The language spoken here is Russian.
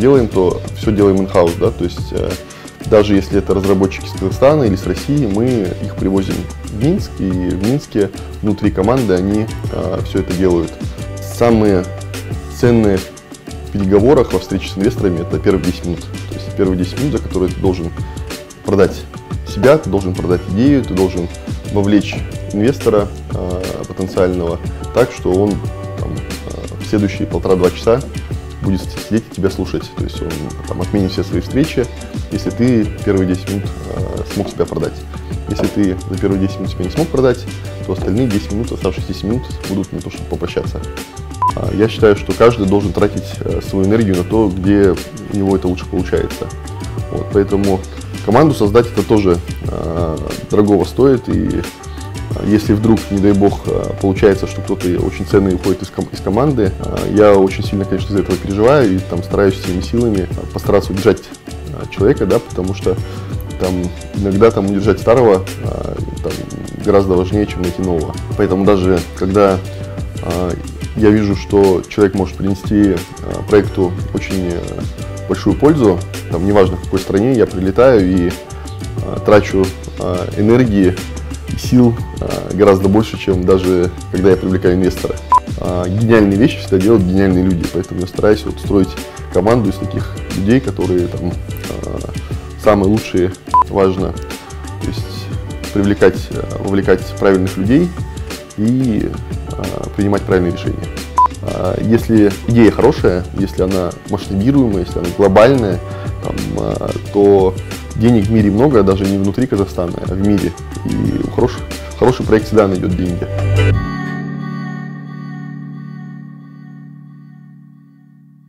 делаем, то все делаем in-house, да, то есть э, даже если это разработчики из Казахстана или с России, мы их привозим в Минск, и в Минске внутри команды они э, все это делают. Самые ценные в переговорах, во встрече с инвесторами, это первые 10 минут. То есть первые 10 минут, за которые ты должен продать себя, ты должен продать идею, ты должен вовлечь инвестора э, потенциального так, что он там, в следующие полтора-два часа будет сидеть и тебя слушать. То есть он там, отменит все свои встречи, если ты первые 10 минут э, смог себя продать. Если ты за первые 10 минут себя не смог продать, то остальные 10 минут, оставшиеся 10 минут будут на то, чтобы попрощаться. А я считаю, что каждый должен тратить э, свою энергию на то, где у него это лучше получается. Вот, поэтому команду создать это тоже э, дорогого стоит. И если вдруг, не дай бог, э, получается, что кто-то очень ценный уходит из, ком- из команды, э, я очень сильно, конечно, из-за этого переживаю и там стараюсь всеми силами постараться удержать э, человека, да, потому что там иногда там удержать старого э, там, гораздо важнее, чем найти нового. Поэтому даже когда э, я вижу, что человек может принести э, проекту очень э, большую пользу, там, неважно в какой стране, я прилетаю и э, трачу э, энергии сил э, гораздо больше, чем даже когда я привлекаю инвестора. Э, гениальные вещи всегда делают гениальные люди, поэтому я стараюсь вот строить команду из таких людей, которые там э, самые лучшие, важно, то есть привлекать, вовлекать правильных людей и принимать правильные решения. Если идея хорошая, если она масштабируемая, если она глобальная, там, то денег в мире много, даже не внутри Казахстана, а в мире. И хороший, хороший проект всегда найдет деньги.